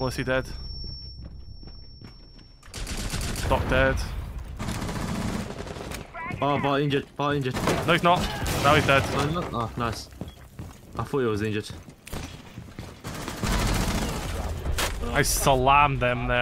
Was he dead? Doc dead. Oh, Bart injured. Bart injured. No, he's not. Now he's dead. Oh, no. oh, nice. I thought he was injured. I slammed them there.